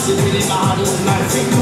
Sitting in my house, my finger.